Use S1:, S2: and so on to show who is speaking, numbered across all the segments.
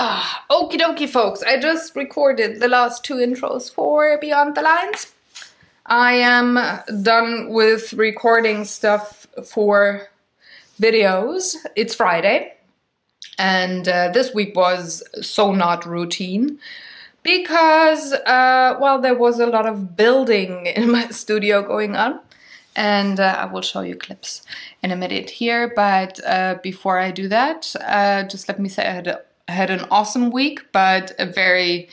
S1: Ah, okie dokie, folks. I just recorded the last two intros for Beyond the Lines. I am done with recording stuff for videos. It's Friday, and uh, this week was so not routine because, uh, well, there was a lot of building in my studio going on. And uh, I will show you clips in a minute here. But uh, before I do that, uh, just let me say I had had an awesome week, but a very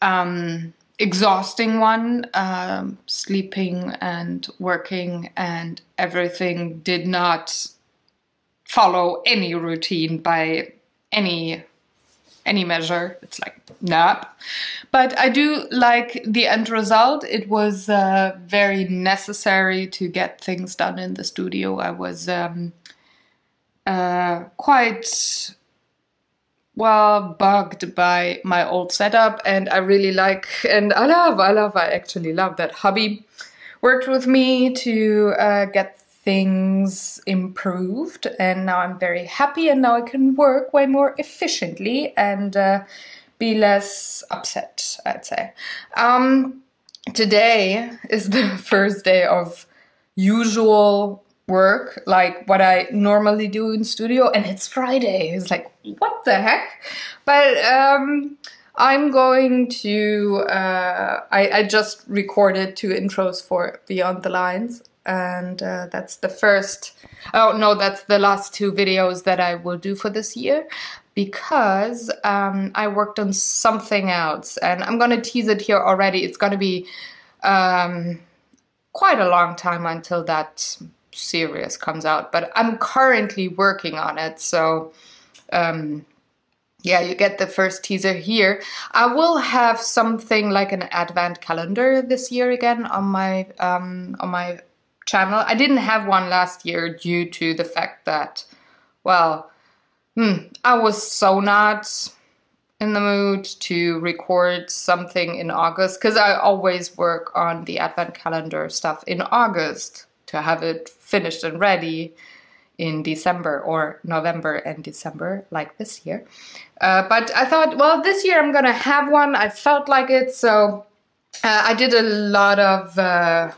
S1: um, exhausting one. Um, sleeping and working and everything did not follow any routine by any any measure. It's like nap. But I do like the end result. It was uh, very necessary to get things done in the studio. I was um, uh, quite well bugged by my old setup and I really like and I love I love I actually love that hubby worked with me to uh, get things improved and now I'm very happy and now I can work way more efficiently and uh, be less upset I'd say. Um, today is the first day of usual work like what I normally do in studio and it's Friday. It's like, what the heck? But um, I'm going to, uh, I, I, just recorded two intros for Beyond the Lines and uh, that's the first, oh no, that's the last two videos that I will do for this year because um, I worked on something else and I'm gonna tease it here already. It's gonna be um, quite a long time until that series comes out, but I'm currently working on it. So, um, yeah, you get the first teaser here. I will have something like an advent calendar this year again on my um, on my channel. I didn't have one last year due to the fact that, well, hmm, I was so not in the mood to record something in August because I always work on the advent calendar stuff in August to have it finished and ready in December or November and December, like this year. Uh, but I thought, well, this year I'm gonna have one. I felt like it, so uh, I did a lot of uh,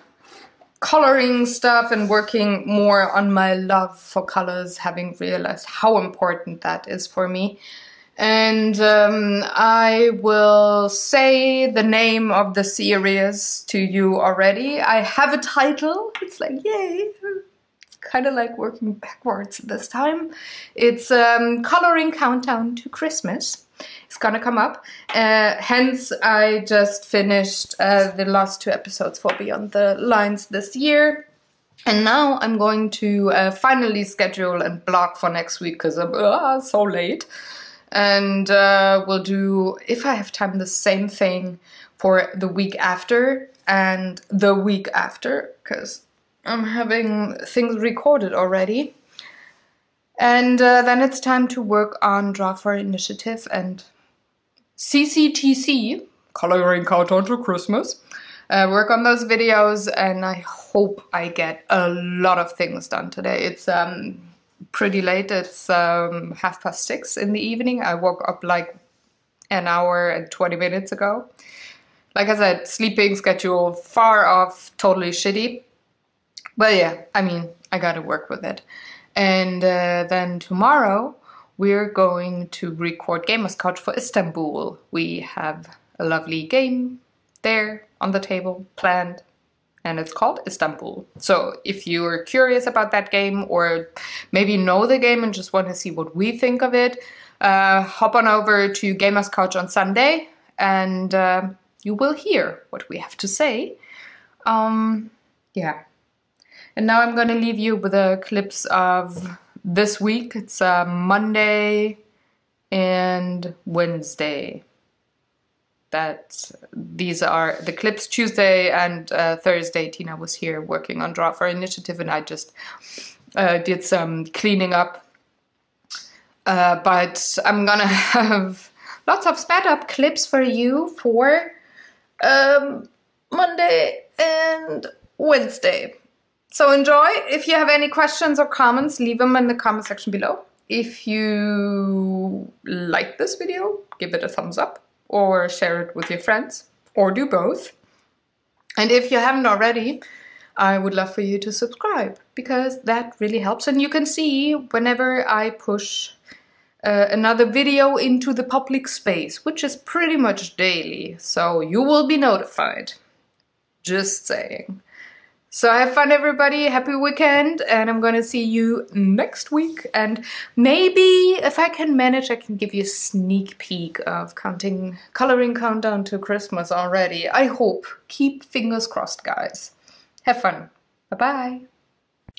S1: coloring stuff and working more on my love for colors, having realized how important that is for me. And um, I will say the name of the series to you already. I have a title. It's like, yay. Kind of like working backwards this time. It's um, Coloring Countdown to Christmas. It's gonna come up. Uh, hence, I just finished uh, the last two episodes for Beyond the Lines this year. And now I'm going to uh, finally schedule and block for next week because I'm uh, so late and uh, we'll do, if I have time, the same thing for the week after and the week after because I'm having things recorded already. And uh, then it's time to work on Draw for Initiative and CCTC, Coloring Countdown to Christmas. Uh, work on those videos and I hope I get a lot of things done today. It's um, pretty late. It's um, half past six in the evening. I woke up like an hour and 20 minutes ago. Like I said, sleeping schedule far off, totally shitty. But yeah, I mean, I gotta work with it. And uh, then tomorrow, we're going to record Gamers Couch for Istanbul. We have a lovely game there on the table planned and it's called Istanbul. So if you're curious about that game or maybe know the game and just want to see what we think of it, uh, hop on over to Gamers Couch on Sunday and uh, you will hear what we have to say. Um, yeah. And now I'm going to leave you with the clips of this week. It's uh, Monday and Wednesday that these are the clips Tuesday and uh, Thursday. Tina was here working on Draw for Initiative, and I just uh, did some cleaning up. Uh, but I'm gonna have lots of sped up clips for you for um, Monday and Wednesday. So enjoy. If you have any questions or comments, leave them in the comment section below. if you like this video, give it a thumbs up or share it with your friends or do both. And if you haven't already, I would love for you to subscribe because that really helps. And you can see whenever I push uh, another video into the public space, which is pretty much daily. So you will be notified. Just saying. So have fun everybody, happy weekend, and I'm gonna see you next week. And maybe if I can manage, I can give you a sneak peek of counting, coloring countdown to Christmas already. I hope. Keep fingers crossed, guys. Have fun. Bye-bye.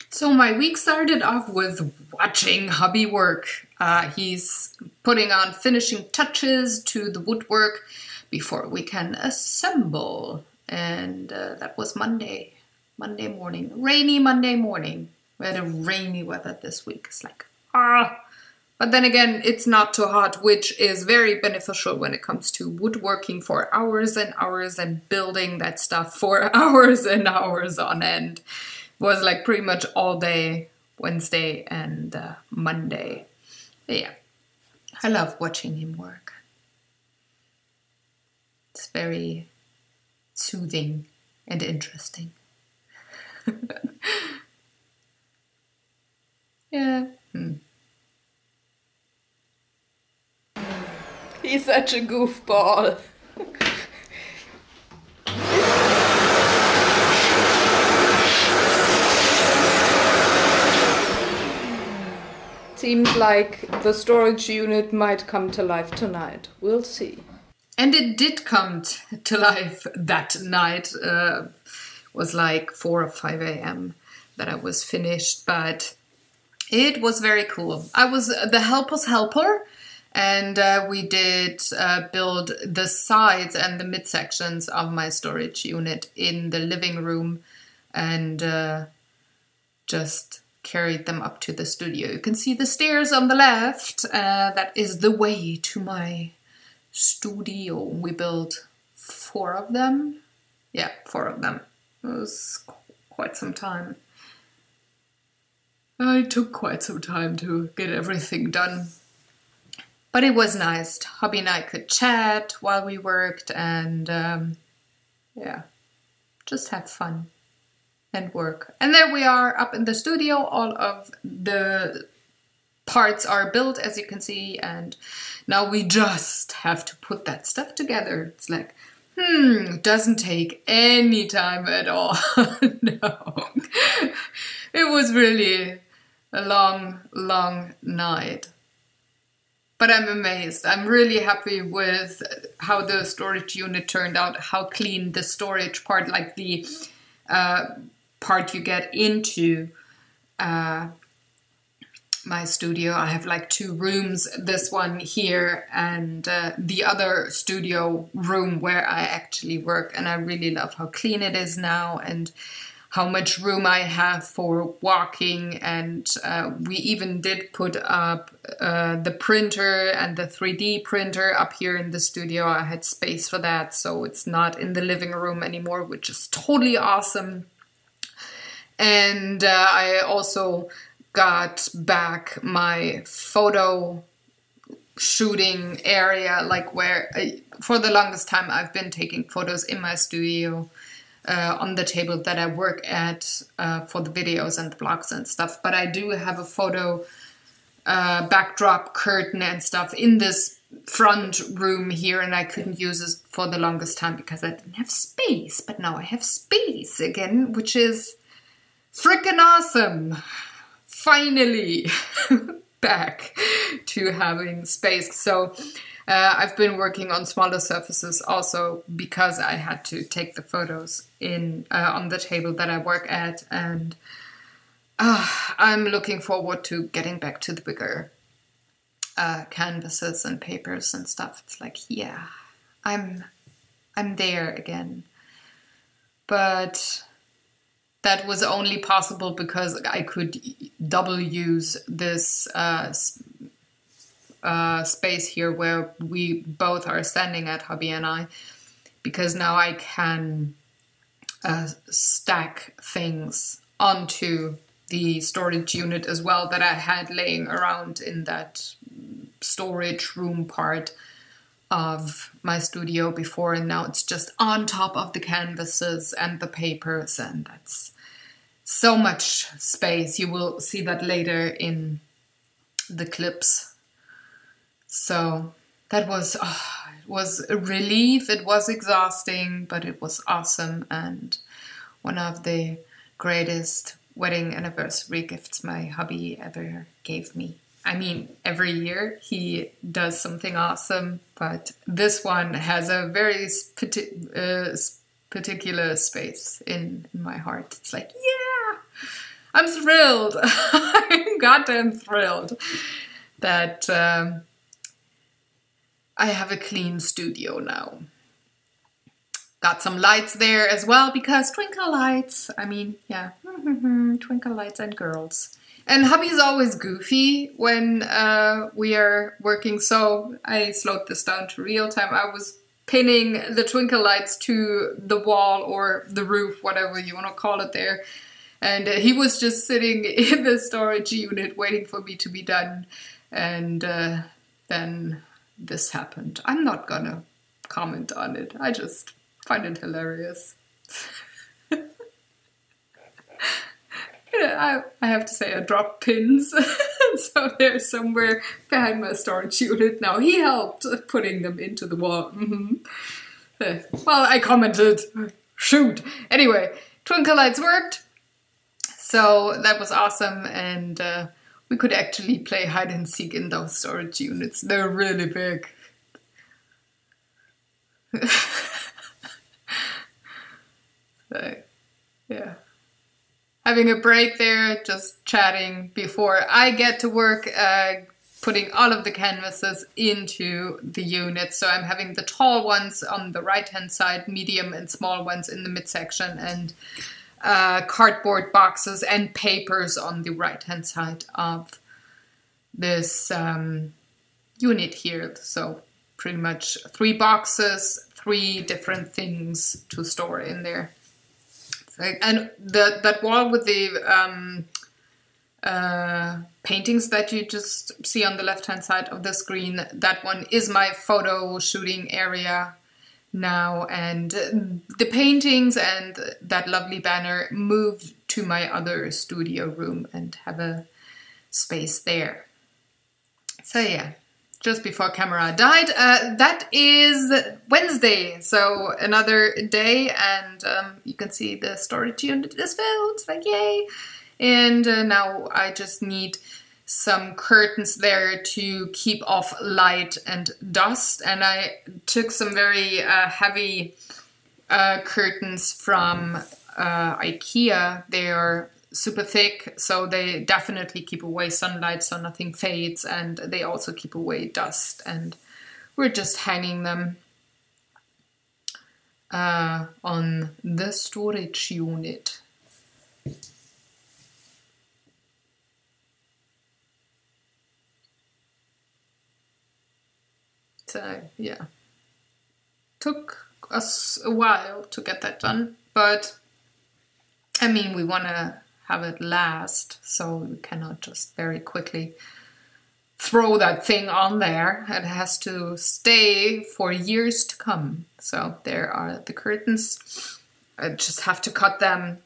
S1: So my week started off with watching hubby work. Uh, he's putting on finishing touches to the woodwork before we can assemble. And uh, that was Monday. Monday morning, rainy Monday morning. We had a rainy weather this week. It's like, ah. But then again, it's not too hot, which is very beneficial when it comes to woodworking for hours and hours and building that stuff for hours and hours on end. It was like pretty much all day Wednesday and uh, Monday. But yeah, I love watching him work. It's very soothing and interesting. yeah. Hmm. He's such a goofball. Seems like the storage unit might come to life tonight. We'll see. And it did come to life that night. Uh, was like 4 or 5 a.m. that I was finished, but it was very cool. I was the helper's helper and uh, we did uh, build the sides and the midsections of my storage unit in the living room and uh, just carried them up to the studio. You can see the stairs on the left. Uh, that is the way to my studio. We built four of them. Yeah, four of them. It was quite some time. I took quite some time to get everything done. But it was nice. Hubby and I could chat while we worked and um, yeah, just have fun and work. And there we are up in the studio. All of the parts are built as you can see and now we just have to put that stuff together. It's like Hmm, doesn't take any time at all. no. It was really a long, long night. But I'm amazed. I'm really happy with how the storage unit turned out, how clean the storage part, like the uh, part you get into uh, my studio. I have like two rooms, this one here and uh, the other studio room where I actually work. And I really love how clean it is now and how much room I have for walking. And uh, we even did put up uh, the printer and the 3D printer up here in the studio. I had space for that, so it's not in the living room anymore, which is totally awesome. And uh, I also got back my photo shooting area, like where I, for the longest time I've been taking photos in my studio uh, on the table that I work at uh, for the videos and the blogs and stuff. But I do have a photo uh, backdrop curtain and stuff in this front room here and I couldn't use it for the longest time because I didn't have space. But now I have space again, which is freaking awesome finally back to having space. So uh, I've been working on smaller surfaces also because I had to take the photos in uh, on the table that I work at and uh, I'm looking forward to getting back to the bigger uh, canvases and papers and stuff. It's like, yeah, I'm I'm there again. But that was only possible because I could double use this uh, uh, space here where we both are standing at, hubby and I, because now I can uh, stack things onto the storage unit as well that I had laying around in that storage room part of my studio before and now it's just on top of the canvases and the papers and that's so much space. You will see that later in the clips. So that was oh, it was a relief. It was exhausting, but it was awesome and one of the greatest wedding anniversary gifts my hubby ever gave me. I mean, every year he does something awesome, but this one has a very uh, particular space in, in my heart. It's like, yeah, I'm thrilled. I'm goddamn thrilled that um, I have a clean studio now. Got some lights there as well because twinkle lights. I mean, yeah, twinkle lights and girls. And hubby's always goofy when uh, we are working, so I slowed this down to real time. I was pinning the twinkle lights to the wall or the roof, whatever you want to call it there. And uh, he was just sitting in the storage unit waiting for me to be done. And uh, then this happened. I'm not gonna comment on it. I just find it hilarious. I, have to say I dropped pins. so they're somewhere behind my storage unit now. He helped putting them into the wall. Mm -hmm. Well, I commented, shoot. Anyway, twinkle lights worked. So that was awesome. And uh, we could actually play hide and seek in those storage units. They're really big. so, yeah having a break there, just chatting before I get to work, uh, putting all of the canvases into the unit. So I'm having the tall ones on the right hand side, medium and small ones in the midsection, and uh, cardboard boxes and papers on the right hand side of this um, unit here. So pretty much three boxes, three different things to store in there and the, that wall with the um, uh, paintings that you just see on the left hand side of the screen, that one is my photo shooting area now. And the paintings and that lovely banner moved to my other studio room and have a space there. So yeah, just before camera died. Uh, that is Wednesday, so another day, and um, you can see the storage unit is filled, like yay! And uh, now I just need some curtains there to keep off light and dust, and I took some very uh, heavy uh, curtains from uh, IKEA. They are super thick, so they definitely keep away sunlight so nothing fades, and they also keep away dust. And we're just hanging them uh, on the storage unit. So, yeah. Took us a while to get that done, but I mean, we want to have it last. So we cannot just very quickly throw that thing on there. It has to stay for years to come. So there are the curtains. I just have to cut them,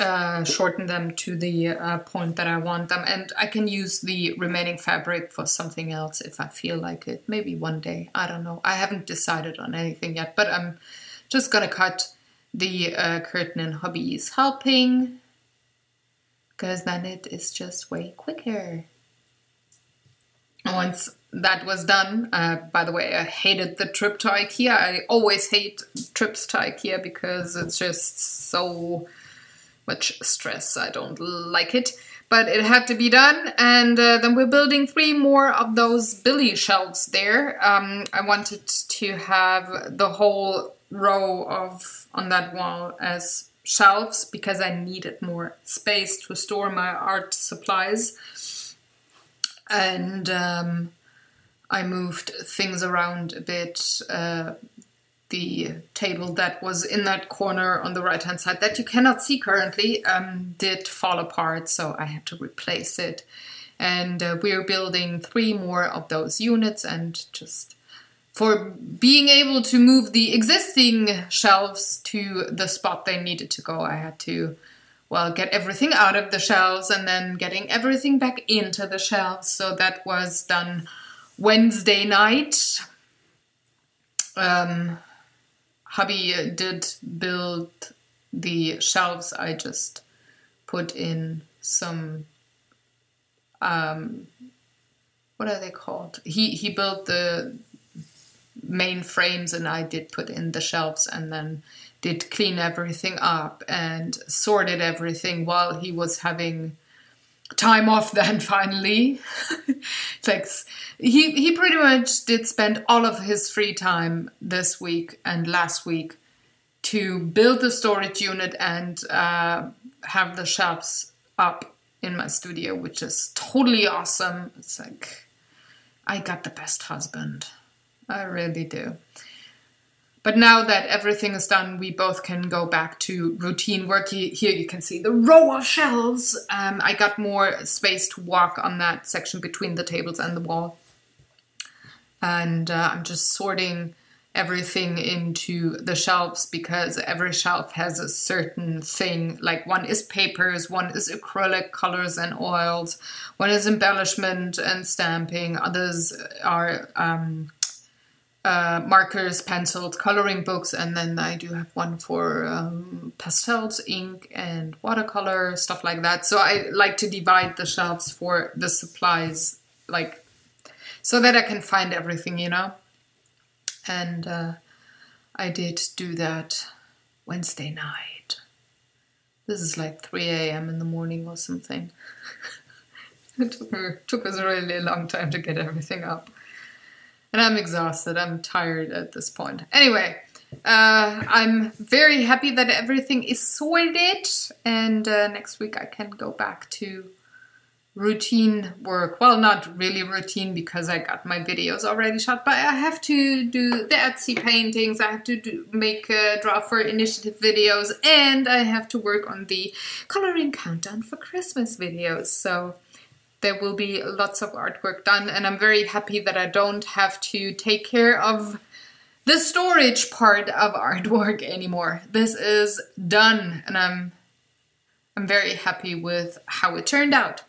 S1: uh, shorten them to the uh, point that I want them. And I can use the remaining fabric for something else if I feel like it. Maybe one day. I don't know. I haven't decided on anything yet, but I'm just gonna cut the uh, curtain and hubbies helping because then it is just way quicker. Once that was done, uh, by the way, I hated the trip to Ikea. I always hate trips to Ikea because it's just so much stress. I don't like it. But it had to be done, and uh, then we're building three more of those Billy shelves there. Um, I wanted to have the whole row of on that wall as shelves because I needed more space to store my art supplies. And um, I moved things around a bit. Uh, the table that was in that corner on the right hand side that you cannot see currently um, did fall apart, so I had to replace it. And uh, we're building three more of those units and just for being able to move the existing shelves to the spot they needed to go, I had to, well, get everything out of the shelves and then getting everything back into the shelves. So that was done Wednesday night. Um, hubby did build the shelves. I just put in some um, what are they called? He he built the main frames and I did put in the shelves and then did clean everything up and sorted everything while he was having time off then finally. it's like he he pretty much did spend all of his free time this week and last week to build the storage unit and uh, have the shelves up in my studio, which is totally awesome. It's like I got the best husband. I really do. But now that everything is done, we both can go back to routine work. Here you can see the row of shelves. Um, I got more space to walk on that section between the tables and the wall. And uh, I'm just sorting everything into the shelves because every shelf has a certain thing. Like one is papers, one is acrylic colors and oils, one is embellishment and stamping, others are um, uh, markers, pencils, coloring books, and then I do have one for um, pastels, ink, and watercolor, stuff like that. So I like to divide the shelves for the supplies, like, so that I can find everything, you know? And uh, I did do that Wednesday night. This is like 3 a.m. in the morning or something. it took, me, took us a really long time to get everything up. And I'm exhausted. I'm tired at this point. Anyway, uh, I'm very happy that everything is sorted. And uh, next week I can go back to routine work. Well, not really routine because I got my videos already shot, but I have to do the Etsy paintings, I have to do, make a draw for initiative videos, and I have to work on the coloring countdown for Christmas videos. So there will be lots of artwork done and I'm very happy that I don't have to take care of the storage part of artwork anymore. This is done and I'm I'm very happy with how it turned out.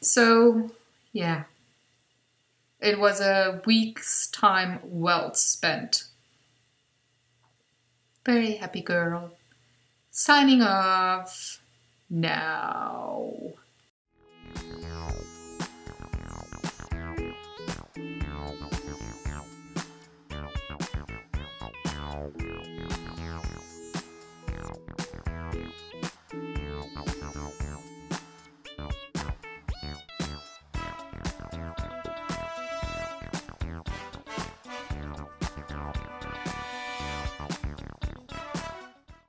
S1: So yeah, it was a week's time well spent. Very happy girl. Signing off now.